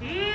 E